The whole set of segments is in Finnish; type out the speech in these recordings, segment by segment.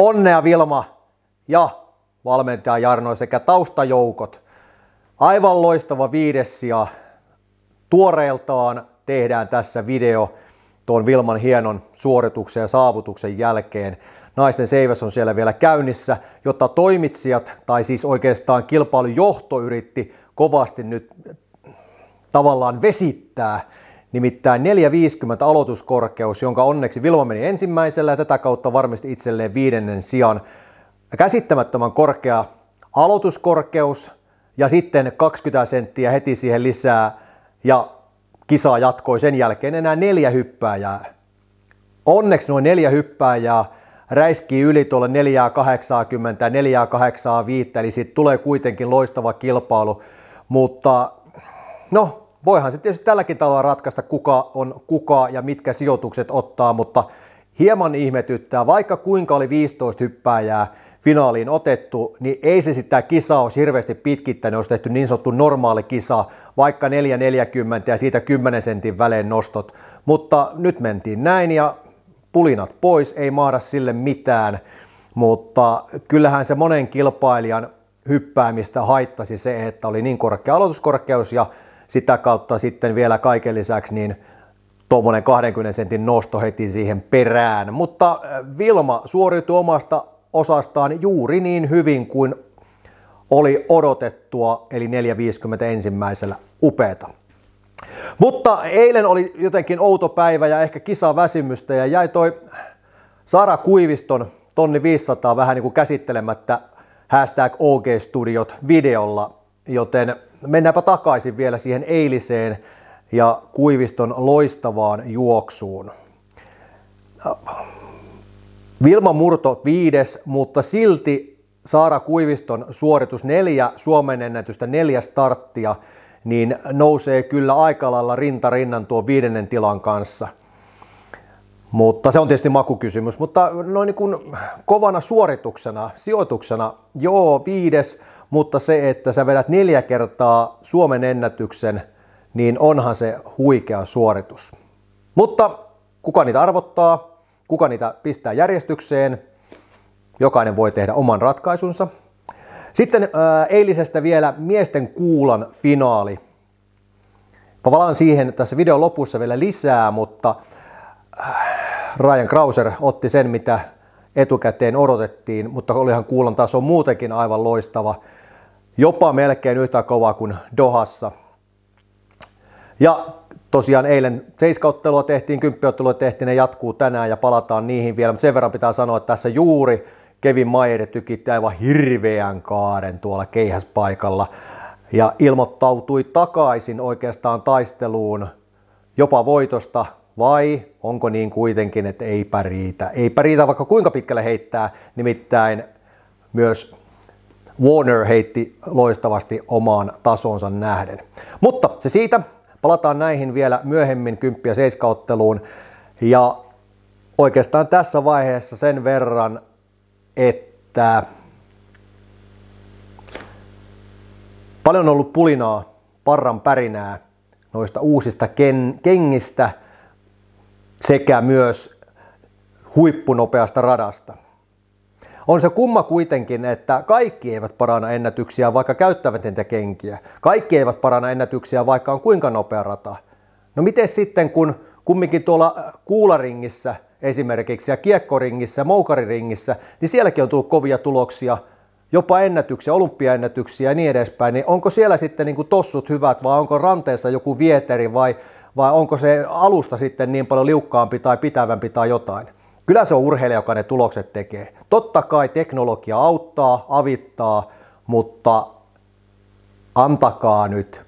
Onnea Vilma ja valmentaja Jarno sekä taustajoukot. Aivan loistava viides ja tuoreeltaan tehdään tässä video tuon Vilman hienon suorituksen ja saavutuksen jälkeen. Naisten seiväs on siellä vielä käynnissä, jotta toimitsijat, tai siis oikeastaan kilpailujohto yritti kovasti nyt tavallaan vesittää Nimittäin 450 aloituskorkeus, jonka onneksi Vilma meni ensimmäisellä ja tätä kautta varmisti itselleen viidennen sijan. Käsittämättömän korkea aloituskorkeus ja sitten 20 senttiä heti siihen lisää ja kisa jatkoi sen jälkeen enää neljä hyppääjää. Onneksi noin neljä hyppääjää räiskii yli tuolle 480 ja 485, eli siitä tulee kuitenkin loistava kilpailu, mutta no voihan se tietysti tälläkin tavalla ratkaista, kuka on kuka ja mitkä sijoitukset ottaa, mutta hieman ihmetyttää, vaikka kuinka oli 15 hyppääjää finaaliin otettu, niin ei se sitä kisaa olisi hirveästi pitkittänyt, olisi tehty niin sanottu normaali kisa, vaikka 4,40 ja siitä 10 sentin välein nostot. Mutta nyt mentiin näin ja pulinat pois, ei mahda sille mitään, mutta kyllähän se monen kilpailijan hyppäämistä haittasi se, että oli niin korkea aloituskorkeus ja sitä kautta sitten vielä kaiken lisäksi niin tuommoinen 20 sentin nosto heti siihen perään. Mutta äh, Vilma suoriutui omasta osastaan juuri niin hyvin kuin oli odotettua, eli 450 ensimmäisellä upeeta. Mutta eilen oli jotenkin outo päivä ja ehkä kisaväsymystä ja jäi toi Sara Kuiviston tonni 500 vähän niin kuin käsittelemättä hashtag OG Studiot videolla, joten mennäänpä takaisin vielä siihen eiliseen ja Kuiviston loistavaan juoksuun. Vilma Murto viides, mutta silti Saara Kuiviston suoritus neljä Suomen ennätystä, neljä starttia, niin nousee kyllä aika lailla rinta rinnan tuo viidennen tilan kanssa. Mutta se on tietysti makukysymys, mutta noin niin kuin kovana suorituksena, sijoituksena, joo viides, mutta se, että sä vedät neljä kertaa Suomen ennätyksen, niin onhan se huikea suoritus. Mutta kuka niitä arvottaa, kuka niitä pistää järjestykseen, jokainen voi tehdä oman ratkaisunsa. Sitten ää, eilisestä vielä miesten kuulan finaali. Palaan siihen tässä videon lopussa vielä lisää, mutta Ryan Krauser otti sen, mitä etukäteen odotettiin, mutta olihan kuulan taso muutenkin aivan loistava jopa melkein yhtä kova kuin Dohassa. Ja tosiaan eilen seiskauttelua tehtiin, kymppiottelua tehtiin, ne jatkuu tänään ja palataan niihin vielä, mutta sen verran pitää sanoa, että tässä juuri Kevin Mayer tykitti aivan hirveän kaaren tuolla keihäspaikalla ja ilmoittautui takaisin oikeastaan taisteluun jopa voitosta vai onko niin kuitenkin, että eipä riitä. Eipä riitä vaikka kuinka pitkälle heittää, nimittäin myös Warner heitti loistavasti omaan tasonsa nähden. Mutta se siitä, palataan näihin vielä myöhemmin 10 ja 7 otteluun. Ja oikeastaan tässä vaiheessa sen verran, että paljon on ollut pulinaa, parran pärinää noista uusista ken- kengistä sekä myös huippunopeasta radasta. On se kumma kuitenkin, että kaikki eivät paranna ennätyksiä, vaikka käyttävät niitä kenkiä. Kaikki eivät paranna ennätyksiä, vaikka on kuinka nopea rata. No miten sitten, kun kumminkin tuolla kuularingissä esimerkiksi ja kiekkoringissä, moukariringissä, niin sielläkin on tullut kovia tuloksia, jopa ennätyksiä, olympiaennätyksiä ja niin edespäin, niin onko siellä sitten niin kuin tossut hyvät vai onko ranteessa joku vieteri vai, vai onko se alusta sitten niin paljon liukkaampi tai pitävämpi tai jotain? Kyllä se on urheilija, joka ne tulokset tekee. Totta kai teknologia auttaa, avittaa, mutta antakaa nyt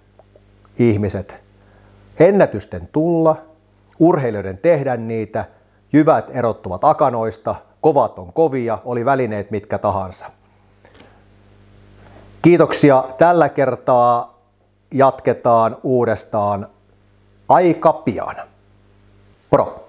ihmiset ennätysten tulla, urheilijoiden tehdä niitä, jyvät erottuvat akanoista, kovat on kovia, oli välineet mitkä tahansa. Kiitoksia. Tällä kertaa jatketaan uudestaan aika pian. Moro!